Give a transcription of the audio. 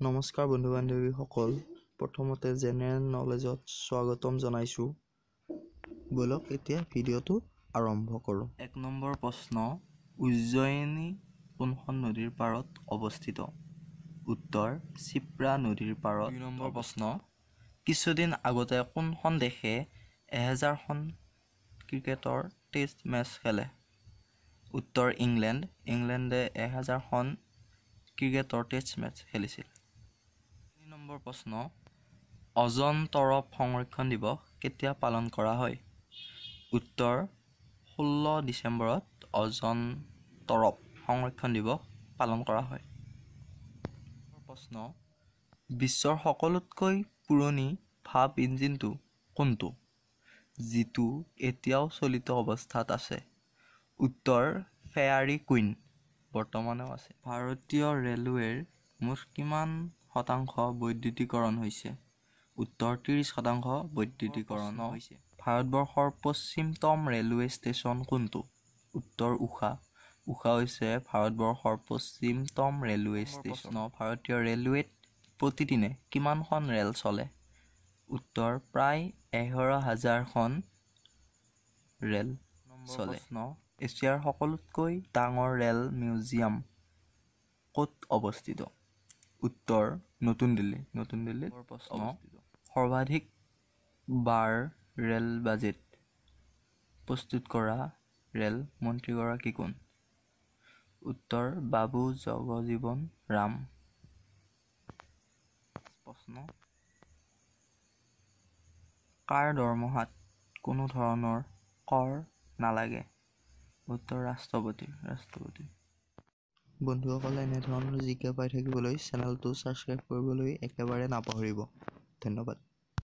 নমস্কাৰ বন্ধু বান্ধৱীসকল প্ৰথমতে জেনেৰেল নলেজত স্বাগতম জনাইছোঁ। ব'লক এতিয়া ভিডিঅ'টো আৰম্ভ কৰোঁ। এক নম্বৰ প্ৰশ্ন উজ্জয়িনী কোনখন নদীৰ পাৰত অৱস্থিত? উত্তৰ চিপ্ৰা নদীৰ পাৰত। দুই নম্বৰ প্ৰশ্ন কিছুদিন আগতে কোনখন দেশে এহেজাৰখন ক্ৰিকেটৰ টেষ্ট মেচ খেলে? উত্তৰ ইংলেণ্ড। ইংলেণ্ডে এহেজাৰখন ক্ৰিকেটৰ টেষ্ট মেচ খেলিছিল। নম্বৰ প্ৰশ্ন অজন তৰপ সংৰক্ষণ দিৱস কেতিয়া পালন কৰা হয়? উত্তৰ ষোল্ল ডিচেম্বৰত অজন তৰপ সংৰক্ষণ দিৱস পালন কৰা হয়। প্ৰশ্ন বিশ্বৰ সকলোতকৈ পুৰণি ভাপ ইঞ্জিনটো কোনটো? যিটো এতিয়াও চলিত অৱস্থাত আছে। উত্তৰ ফেয়াৰী কুইন বৰ্তমানেও আছে। ভাৰতীয় ৰেলৱেৰ মুঠ কিমান শতাংশ বৈদ্যুতিকৰণ হৈছে। উত্তৰ ত্ৰিছ শতাংশ বৈদ্যুতিকৰণ হৈছে। ভাৰতবৰ্ষৰ পশ্চিমতম ৰেলৱে ষ্টেচন কোনটো? উত্তৰ উষা উষা হৈছে ভাৰতবৰ্ষৰ পশ্চিমতম ৰেলৱে ষ্টেচন। ভাৰতীয় ৰেলৱেত প্ৰতিদিনে কিমানখন ৰেল চলে? উত্তৰ প্ৰায় এঘাৰ হাজাৰখন ৰেল চলে। এছিয়াৰ সকলোতকৈ ডাঙৰ ৰেল মিউজিয়াম ক'ত অৱস্থিত? উত্তৰ নতুন দিল্লী নতুন দিল্লীত প্ৰশ্ন সৰ্বাধিক বাৰ ৰেল বাজেট প্ৰস্তুত কৰা ৰেল মন্ত্ৰীগৰাকী কোন? উত্তৰ বাবু জগজীৱন ৰাম। প্ৰশ্ন। কাৰ দৰমহাত কোনো ধৰণৰ কৰ নালাগে? উত্তৰ ৰাষ্ট্ৰপতি। ৰাষ্ট্ৰপতি। বন্ধুসকলে এনেধৰণৰ জিকে পাই থাকিবলৈ চেনেলটো ছাবস্ক্ৰাইব কৰিবলৈ একেবাৰে নাপাহৰিব। ধন্যবাদ।